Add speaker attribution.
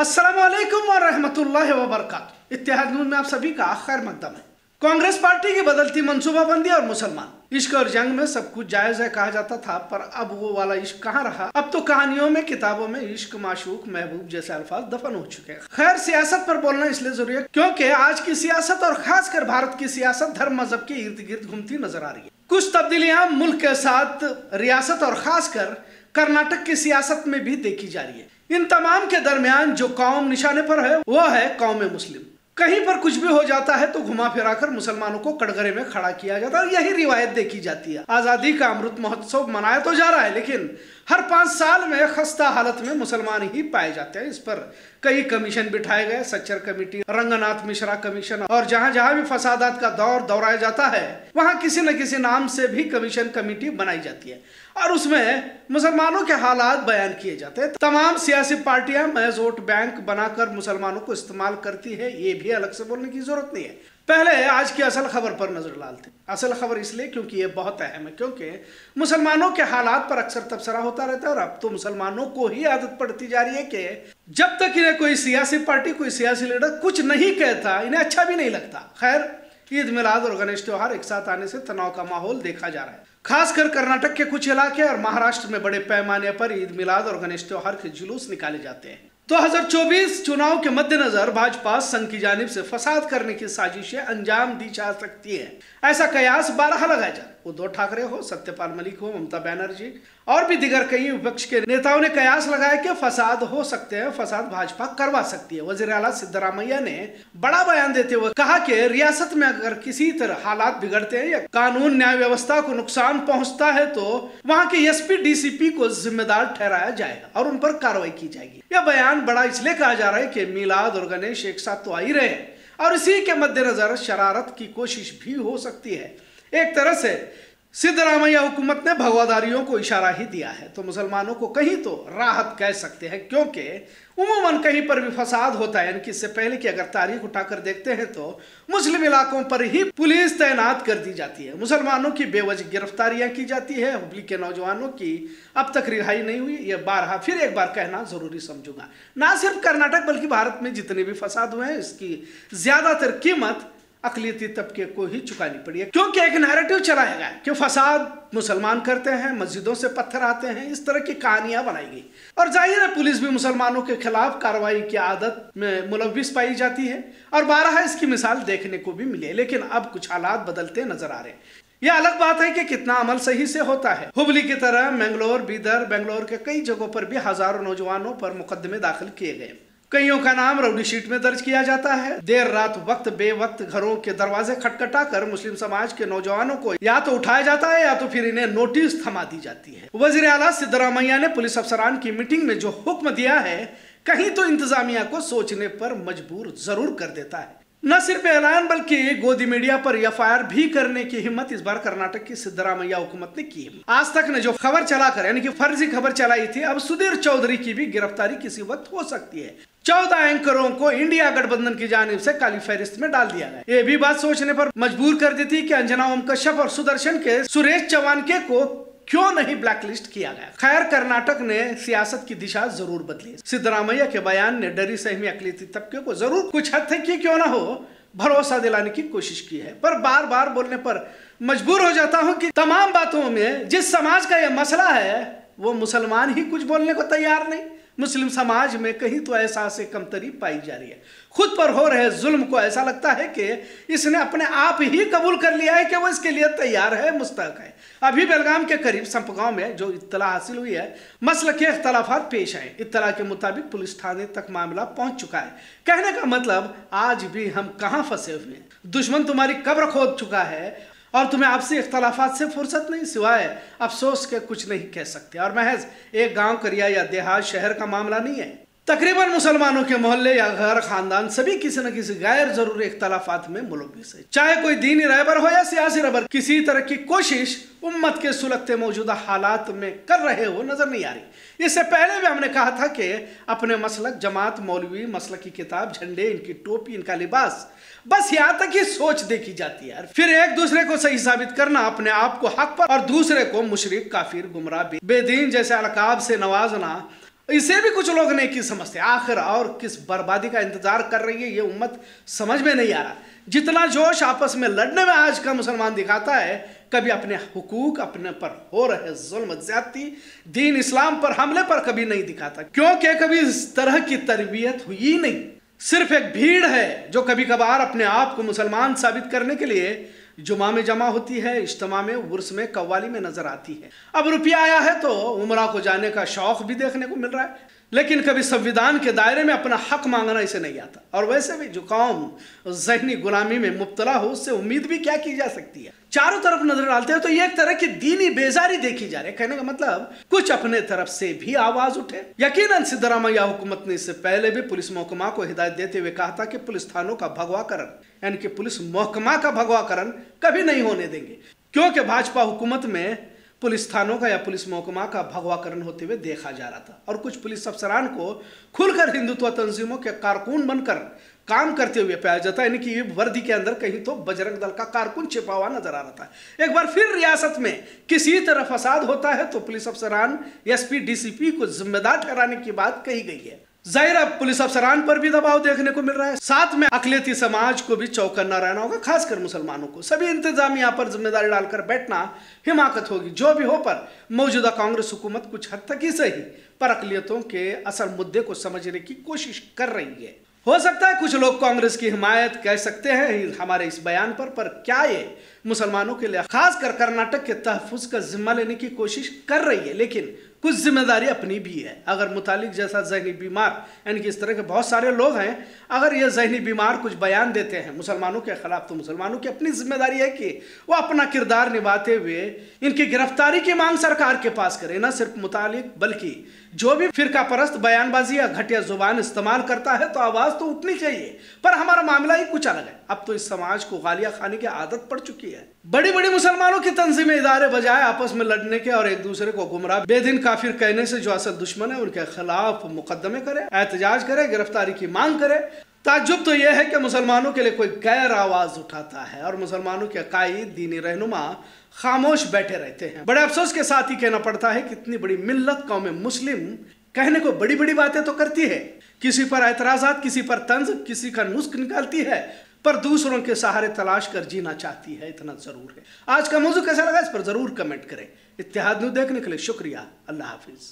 Speaker 1: अस्सलाम वालेकुम और रहमतुल्लाहि व बरकातुहू इत्तेहाद न्यूज़ में आप सभी का खैर मकदम है। कांग्रेस पार्टी की बदलती मनसूबाबंदी और मुसलमान। इश्क और जंग में सब कुछ जायज़ है कहा जाता था, पर अब वो वाला इश्क कहाँ रहा? अब तो कहानियों में, किताबों में इश्क माशूक, महबूब जैसे अल्फाज दफन हो चुके हैं। खैर, सियासत पर बोलना इसलिए ज़रूरी है, क्योंकि आज की सियासत और खासकर भारत की सियासत धर्म मज़हब के इर्द गिर्द घूमती नज़र आ रही है। कुछ तब्दीलियाँ मुल्क के साथ, रियासत और खासकर कर्नाटक की सियासत में भी देखी जा रही है। इन तमाम के दरमियान जो कौम निशाने पर है वह है कौम मुस्लिम। कहीं पर कुछ भी हो जाता है तो घुमा फिरा कर मुसलमानों को कड़गरे में खड़ा किया जाता है यही रिवायत देखी जाती है। आज़ादी का अमृत महोत्सव मनाया तो जा रहा है, लेकिन हर पाँच साल में खस्ता हालत में मुसलमान ही पाए जाते हैं। इस पर कई कमीशन बिठाए गए, सच्चर कमेटी, रंगनाथ मिश्रा कमीशन, और जहाँ जहाँ भी फसादात का दौर दोहराया जाता है, वहाँ किसी न किसी नाम से भी कमीशन कमेटी बनाई जाती है। और उसमें मुसलमानों के हालात बयान किए जाते हैं। तमाम सियासी पार्टियाँ महज वोट बैंक बनाकर मुसलमानों को इस्तेमाल करती है, ये भी अलग से बोलने की ज़रूरत नहीं है। पहले आज की असल खबर पर नज़र डालते असल खबर इसलिए क्योंकि ये बहुत अहम है, क्योंकि मुसलमानों के हालात पर अक्सर तबसरा होता रहता है और अब तो मुसलमानों को ही आदत पड़ती जा रही है कि जब तक इन्हें कोई सियासी पार्टी, कोई सियासी लीडर कुछ नहीं कहता, इन्हें अच्छा भी नहीं लगता। खैर, ईद मिलाद और गणेश त्योहार एक साथ आने से तनाव का माहौल देखा जा रहा है। खासकर कर्नाटक के कुछ इलाके और महाराष्ट्र में बड़े पैमाने पर ईद मिलाद और गणेश त्यौहार के जुलूस निकाले जाते हैं। 2024 चुनाव के मद्देनजर भाजपा संघ की जानिब से फसाद करने की साजिशें अंजाम दी जा सकती है। ऐसा कयास बारह लगाया जा उद्धव ठाकरे हो, सत्यपाल मलिक हो, ममता बनर्जी, और भी दिगर कई विपक्ष के नेताओं ने कयास लगाया कि फसाद हो सकते हैं, फसाद भाजपा करवा सकती है। वज़ीर अला सिद्धरामैया ने बड़ा बयान देते हुए कहा कि रियासत में अगर किसी तरह हालात बिगड़ते हैं या कानून न्याय व्यवस्था को नुकसान पहुँचता है तो वहाँ के एसपी, डीसीपी को जिम्मेदार ठहराया जाएगा और उन पर कार्रवाई की जाएगी। यह बयान बड़ा इसलिए कहा जा रहा है की मिलाद और गणेश एक साथ तो आ ही रहे और इसी के मद्देनजर शरारत की कोशिश भी हो सकती है। एक तरह से सिद्धरामैया हुकूमत ने भगवादारियों को इशारा ही दिया है। तो मुसलमानों को कहीं तो राहत कह सकते हैं, क्योंकि उमूमन कहीं पर भी फसाद होता है। यानी कि इससे पहले की अगर तारीख उठाकर देखते हैं तो मुस्लिम इलाकों पर ही पुलिस तैनात कर दी जाती है। मुसलमानों की बेवजह गिरफ्तारियाँ की जाती है, हुबली के नौजवानों की अब तक रिहाई नहीं हुई। यह बारहा, फिर एक बार कहना ज़रूरी समझूँगा। ना सिर्फ़ कर्नाटक, बल्कि भारत में जितने भी फसाद हुए हैं, इसकी ज़्यादातर कीमत अकलीती तबके को ही चुकानी पड़ी है। क्योंकि एक नैरेटिव चलाया गया कि फसाद मुसलमान करते हैं, मस्जिदों से पत्थर आते हैं, इस तरह की कहानियाँ बनाई गई। और ज़ाहिर है, पुलिस भी मुसलमानों के खिलाफ कार्रवाई की आदत में मुलविस पाई जाती है, और बारह इसकी मिसाल देखने को भी मिली लेकिन अब कुछ हालात बदलते नज़र आ रहे हैं। यह अलग बात है कि कितना अमल सही से होता है। हुबली की तरह मैंगलोर, बीदर, बेंगलोर के कई जगहों पर भी हज़ारों नौजवानों पर मुकदमे दाखिल किए गए। कईयों का नाम रउडी शीट में दर्ज किया जाता है। देर रात वक्त बे वक्त घरों के दरवाजे खटखटा कर मुस्लिम समाज के नौजवानों को या तो उठाया जाता है या तो फिर इन्हें नोटिस थमा दी जाती है। वज़ीर अला सिद्धरामैया ने पुलिस अफसरान की मीटिंग में जो हुक्म दिया है, कहीं तो इंतजामिया को सोचने पर मजबूर ज़रूर कर देता है। न सिर्फ़ ऐलान, बल्कि गोदी मीडिया पर एफआईआर भी करने की हिम्मत इस बार कर्नाटक की सिद्धरामैया हुकूमत ने की आज तक ने जो खबर चलाकर यानी कि फर्जी खबर चलाई थी, अब सुधीर चौधरी की भी गिरफ्तारी किसी वक्त हो सकती है। चौदह एंकरों को इंडिया गठबंधन की जानब से काली फहरिस्त में डाल दिया गया। ये भी बात सोचने पर मजबूर कर दी थी कि अंजना ओम कश्यप और सुदर्शन के सुरेश चौहान के को क्यों नहीं ब्लैकलिस्ट किया गया? खैर, कर्नाटक ने सियासत की दिशा ज़रूर बदली। सिद्धरामैया के बयान ने डरी सहमी अकली तबके को ज़रूर कुछ हद तक क्यों ना हो, भरोसा दिलाने की कोशिश की है। पर बार बार बोलने पर मजबूर हो जाता हूँ कि तमाम बातों में जिस समाज का यह मसला है, वो मुसलमान ही कुछ बोलने को तैयार नहीं। मुस्लिम समाज में कहीं तो एहसास कमतरी पाई जा रही है। खुद पर हो रहे जुल्म को ऐसा लगता है कि इसने अपने आप ही कबूल कर लिया है कि वो इसके लिए तैयार है, मुस्तक है। अभी बेलगाम के करीब संपगांव में जो इतला हासिल हुई है मसल के अख्तलाफात पेश आए इतला के मुताबिक पुलिस थाने तक मामला पहुँच चुका है। कहने का मतलब आज भी हम कहाँ फंसे हुए हैं? दुश्मन तुम्हारी कब्र खोद चुका है। और तुम्हें आपसी इख्तलाफा से फुर्सत नहीं सिवाए अफसोस के कुछ नहीं कह सकते। और महज एक गाँव करिया या देहात, शहर का मामला नहीं है। तकरीबन मुसलमानों के मोहल्ले या घर, खानदान सभी किसी न किसी गैर ज़रूरी इख्तलाफात में मुलविस है चाहे कोई दीनी रहबर हो या सियासी रहबर किसी तरह की कोशिश उम्मत के सुलगते मौजूदा हालात में कर रहे हो, नज़र नहीं आ रही। इससे पहले भी हमने कहा था कि अपने मसलक जमात, मौलवी मसल की किताब, झंडे, इनकी टोपी, इनका लिबास, बस यहाँ तक ही सोच देखी जाती है। फिर एक दूसरे को सही साबित करना अपने आप को हक पर, और दूसरे को मुशरक, काफिर, गुमराह, बेदीन जैसे अलकाब से नवाजना इसे भी कुछ लोग नहीं की समझते। आखिर और किस बर्बादी का इंतज़ार कर रही है, ये उम्मत समझ में नहीं आ रहा। जितना जोश आपस में लड़ने में आज का मुसलमान दिखाता है, कभी अपने हुकूक अपने पर हो रहे जुल्म ज्यादती दीन इस्लाम पर हमले पर कभी नहीं दिखाता। क्योंकि कभी इस तरह की तरबियत हुई नहीं। सिर्फ़ एक भीड़ है जो कभी कभार अपने आप को मुसलमान साबित करने के लिए जुमा में जमा होती है, इज्तमा में, उर्स में, कव्वाली में नज़र आती है। अब रुपया आया है तो उमरा को जाने का शौक भी देखने को मिल रहा है। लेकिन कभी संविधान के दायरे में अपना हक मांगना इसे नहीं आता। और वैसे भी जो कौम जहनी गुलामी में मुबतला हो, उससे उम्मीद भी क्या की जा सकती है? चारों तरफ़ नज़र डालते हैं तो ये एक तरह की दीनी बेजारी देखी जा रही है। कहने का मतलब कुछ अपने तरफ़ से भी आवाज़ उठे। यकीन सिद्धरामैया हुकूमत ने इससे पहले भी पुलिस महकमा को हिदायत देते हुए कहा था कि पुलिस थानों का भगवाकरण यानी कि पुलिस महकमा का भगवाकरण कभी नहीं होने देंगे। क्योंकि भाजपा हुकूमत में पुलिस थानों का या पुलिस महकमा का भगवाकरण होते हुए देखा जा रहा था। और कुछ पुलिस अफसरान को खुलकर हिंदुत्व तंजीमों के कारकुन बनकर काम करते हुए पाया जाता है यानी कि वर्दी के अंदर कहीं तो बजरंग दल का कारकुन छिपा हुआ नज़र आ रहा था। एक बार फिर रियासत में किसी तरह फसाद होता है तो पुलिस अफसरान एसपी, डीसीपी को जिम्मेदार ठहराने की बात कही गई है। ज़ाहिर है पुलिस अफसरान पर भी दबाव देखने को मिल रहा है। साथ में अकलियती समाज को भी चौकन्ना रहना होगा, खासकर मुसलमानों को। सभी इंतजामिया पर ज़िम्मेदारी डालकर बैठना हिमाकत होगी। जो भी हो पर मौजूदा कांग्रेस हुकूमत कुछ हद तक ही सही, पर अकलियतों के असल मुद्दे को समझने की कोशिश कर रही है। हो सकता है कुछ लोग कांग्रेस की हिमायत कह सकते हैं हमारे इस बयान पर पर क्या ये मुसलमानों के लिए खासकर कर्नाटक के तहफुज का जिम्मा लेने की कोशिश कर रही है? लेकिन कुछ ज़िम्मेदारी अपनी भी है। अगर मुतालिक जैसा जहनी बीमार, यानी कि इस तरह के बहुत सारे लोग हैं, अगर ये जहनी बीमार कुछ बयान देते हैं, मुसलमानों के खिलाफ तो मुसलमानों की अपनी ज़िम्मेदारी है कि वो अपना किरदार निभाते हुए इनकी गिरफ्तारी की मांग सरकार के पास करें। ना सिर्फ़ मुतालिक, बल्कि जो भी फिरका परस्त बयानबाजी या घटिया ज़ुबान इस्तेमाल करता है तो आवाज़ तो उठनी चाहिए। पर हमारा मामला ही कुछ अलग है। अब तो इस समाज को गालियाँ खाने की आदत पड़ चुकी है। बड़ी बड़ी मुसलमानों की तंजीमें इदारे बजाय आपस में लड़ने के और एक दूसरे को गुमराह बेदिन काफिर कहने से जो असल दुश्मन है, उनके खिलाफ मुकदमे करे, एहतजाज करे, गिरफ्तारी की मांग करे। ताजुब तो यह है कि मुसलमानों के लिए कोई गैर आवाज़ उठाता है और मुसलमानों के अकाई दीनी रहनुमा खामोश बैठे रहते हैं। बड़े अफसोस के साथ ही कहना पड़ता है कि इतनी बड़ी मिल्लत कौम मुस्लिम कहने को बड़ी बड़ी बातें तो करती है। किसी पर एतराजात, किसी पर तंज, किसी का नुस्ख निकालती है। पर दूसरों के सहारे तलाश कर जीना चाहती है, इतना ज़रूर है। आज का मौजू कैसा लगा इस पर ज़रूर कमेंट करें। इतिहाद न्यूज़ देखने के लिए शुक्रिया। अल्लाह हाफिज़।